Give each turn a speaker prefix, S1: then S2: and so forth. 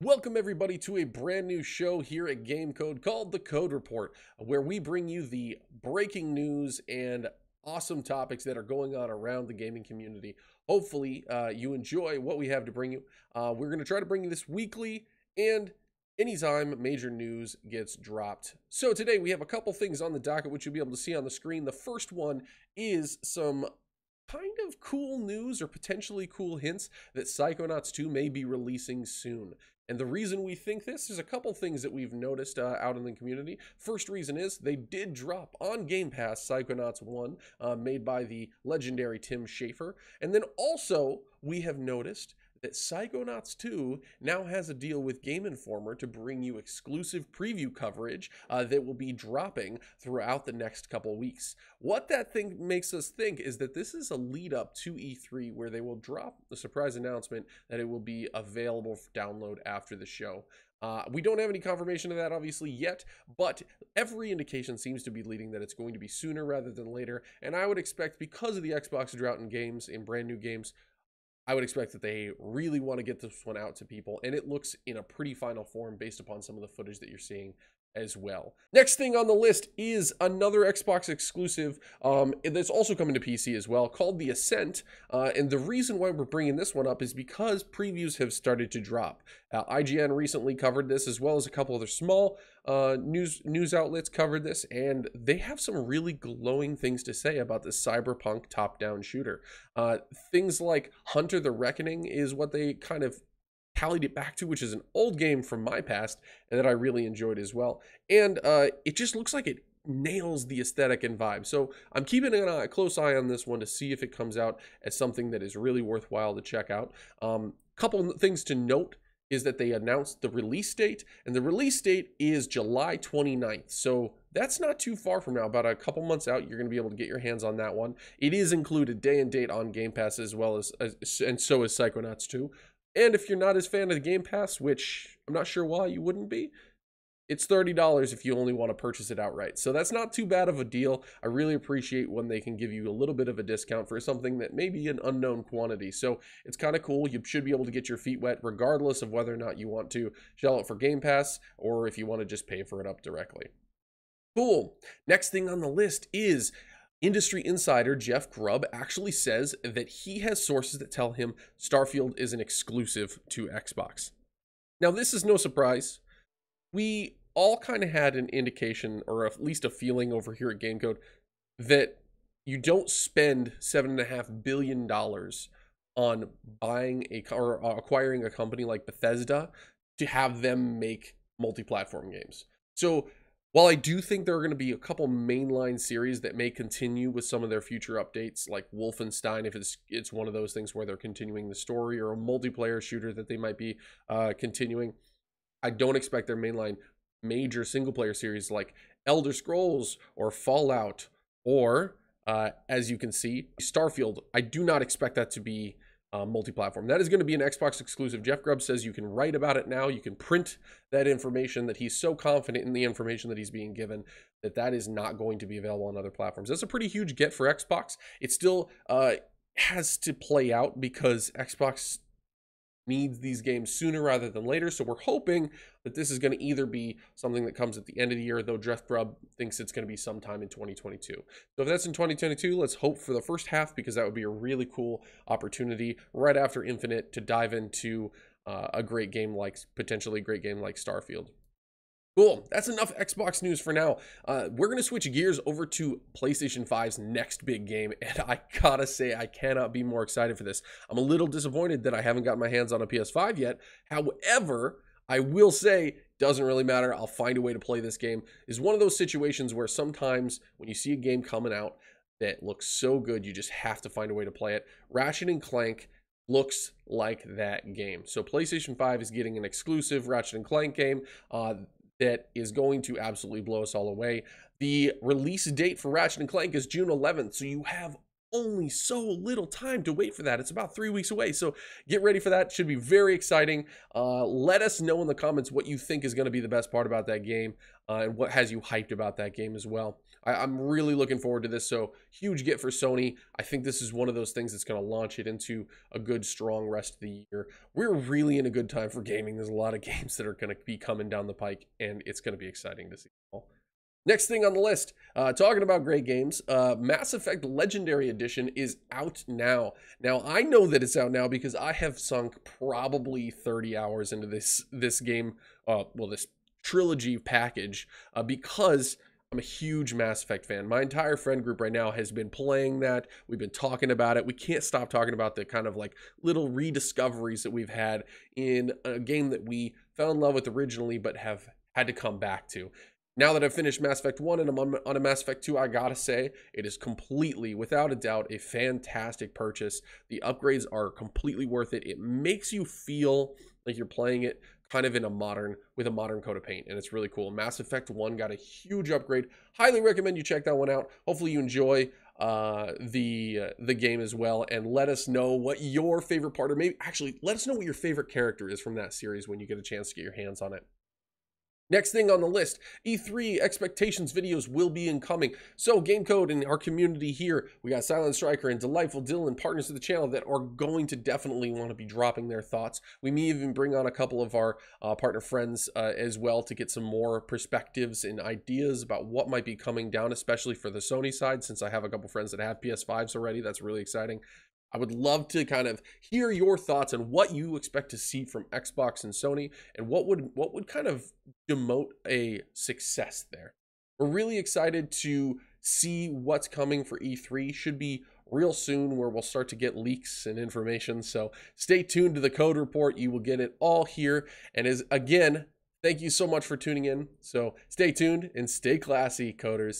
S1: Welcome, everybody, to a brand new show here at Game Kod3 called The Kod3 Report, where we bring you the breaking news and awesome topics that are going on around the gaming community. Hopefully, uh, you enjoy what we have to bring you. Uh, we're going to try to bring you this weekly and anytime major news gets dropped. So today we have a couple things on the docket which you'll be able to see on the screen. The first one is some kind of cool news or potentially cool hints that Psychonauts 2 may be releasing soon. And the reason we think this is a couple things that we've noticed uh, out in the community. First reason is they did drop on Game Pass Psychonauts 1, uh, made by the legendary Tim Schafer. And then also, we have noticed that Psychonauts 2 now has a deal with Game Informer to bring you exclusive preview coverage uh, that will be dropping throughout the next couple weeks. What that thing makes us think is that this is a lead up to E3 where they will drop the surprise announcement that it will be available for download after the show. Uh, we don't have any confirmation of that, obviously, yet, but every indication seems to be leading that it's going to be sooner rather than later. And I would expect, because of the Xbox drought in games, in brand new games, I would expect that they really want to get this one out to people, and it looks in a pretty final form based upon some of the footage that you're seeing as well. Next thing on the list is another Xbox exclusive um, that's also coming to PC as well, called The Ascent. Uh, and the reason why we're bringing this one up is because previews have started to drop. Uh, IGN recently covered this, as well as a couple other small uh, news news outlets covered this, and they have some really glowing things to say about this cyberpunk top-down shooter. Uh, things like Hunter the Reckoning is what they kind of tallied it back to, which is an old game from my past and that I really enjoyed as well. And uh, it just looks like it nails the aesthetic and vibe. So I'm keeping an a close eye on this one to see if it comes out as something that is really worthwhile to check out. Um, couple things to note is that they announced the release date, and the release date is July 29th. So that's not too far from now. About a couple months out, you're going to be able to get your hands on that one. It is included day and date on Game Pass as well as, as and so is Psychonauts 2. And if you're not as fan of the Game Pass, which I'm not sure why you wouldn't be, it's $30 if you only want to purchase it outright. So that's not too bad of a deal. I really appreciate when they can give you a little bit of a discount for something that may be an unknown quantity. So it's kind of cool. You should be able to get your feet wet regardless of whether or not you want to shell it for Game Pass or if you want to just pay for it up directly. Cool. Next thing on the list is Industry insider Jeff Grubb actually says that he has sources that tell him Starfield is an exclusive to Xbox. Now, this is no surprise. We all kind of had an indication, or at least a feeling over here at GameKod3, that you don't spend $7.5 billion on buying a or acquiring a company like Bethesda to have them make multi platform games. So while I do think there are going to be a couple mainline series that may continue with some of their future updates, like Wolfenstein, if it's it's one of those things where they're continuing the story, or a multiplayer shooter that they might be uh, continuing, I don't expect their mainline major single player series like Elder Scrolls or Fallout or, uh, as you can see, Starfield. I do not expect that to be uh, multi-platform. That is going to be an Xbox exclusive. Jeff Grubb says you can write about it now. You can print that information that he's so confident in the information that he's being given that that is not going to be available on other platforms. That's a pretty huge get for Xbox. It still uh, has to play out because Xbox needs these games sooner rather than later. So we're hoping that this is going to either be something that comes at the end of the year, though Jeff Grubb thinks it's going to be sometime in 2022. So if that's in 2022, let's hope for the first half because that would be a really cool opportunity right after Infinite to dive into uh, a great game like potentially a great game like Starfield. Cool. That's enough Xbox news for now. Uh, we're going to switch gears over to PlayStation 5's next big game, and I gotta say, I cannot be more excited for this. I'm a little disappointed that I haven't got my hands on a PS5 yet. However, I will say, doesn't really matter. I'll find a way to play this game. Is one of those situations where sometimes when you see a game coming out that looks so good, you just have to find a way to play it. Ratchet and Clank looks like that game. So PlayStation 5 is getting an exclusive Ratchet and Clank game. Uh, that is going to absolutely blow us all away. The release date for Ratchet and Clank is June 11th, so you have only so little time to wait for that. It's about three weeks away. So get ready for that. Should be very exciting. Uh, let us know in the comments what you think is going to be the best part about that game. uh, and what has you hyped about that game as well. I, am really looking forward to this. So huge get for Sony. I think this is one of those things that's going to launch it into a good, strong rest of the year. We're really in a good time for gaming. There's a lot of games that are going to be coming down the pike, and it's going to be exciting to see. Next thing on the list, uh, talking about great games, uh, Mass Effect Legendary Edition is out now. Now I know that it's out now because I have sunk probably 30 hours into this this game, uh, well this trilogy package, uh, because I'm a huge Mass Effect fan. My entire friend group right now has been playing that. We've been talking about it. We can't stop talking about the kind of like little rediscoveries that we've had in a game that we fell in love with originally, but have had to come back to. Now that I've finished Mass Effect 1 and I'm on, on a Mass Effect 2, I gotta say, it is completely, without a doubt, a fantastic purchase. The upgrades are completely worth it. It makes you feel like you're playing it kind of in a modern, with a modern coat of paint, and it's really cool. Mass Effect 1 got a huge upgrade. Highly recommend you check that one out. Hopefully you enjoy uh, the uh, the game as well, and let us know what your favorite part, or maybe actually let us know what your favorite character is from that series when you get a chance to get your hands on it. Next thing on the list, E3 expectations videos will be incoming. So Game Kod3 and our community here, we got Silent Striker and Delightful Dylan, partners of the channel that are going to definitely want to be dropping their thoughts. We may even bring on a couple of our uh, partner friends uh, as well to get some more perspectives and ideas about what might be coming down, especially for the Sony side, since I have a couple friends that have PS5s already. That's really exciting. I would love to kind of hear your thoughts on what you expect to see from Xbox and Sony and what would what would kind of demote a success there. We're really excited to see what's coming for E3. Should be real soon where we'll start to get leaks and information. So stay tuned to the Kod3 report. You will get it all here. And as again, thank you so much for tuning in. So stay tuned and stay classy, Kod3rs.